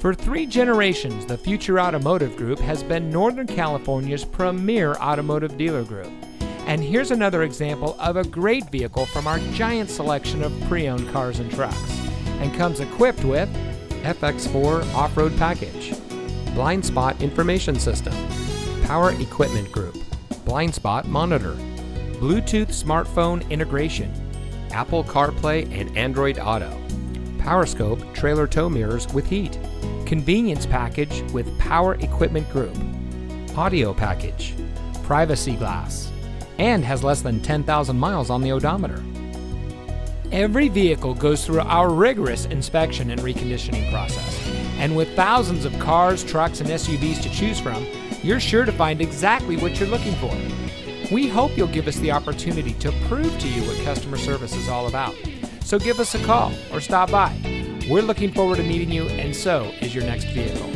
For three generations, the Future Automotive Group has been Northern California's premier automotive dealer group. And here's another example of a great vehicle from our giant selection of pre owned cars and trucks. And comes equipped with FX4 off road package, blind spot information system, power equipment group, blind spot monitor, Bluetooth smartphone integration, Apple CarPlay and Android Auto, PowerScope trailer tow mirrors with heat, convenience package with power equipment group, audio package, privacy glass, and has less than 10,000 miles on the odometer. Every vehicle goes through our rigorous inspection and reconditioning process. And with thousands of cars, trucks, and SUVs to choose from, you're sure to find exactly what you're looking for. We hope you'll give us the opportunity to prove to you what customer service is all about. So give us a call or stop by. We're looking forward to meeting you, and so is your next vehicle.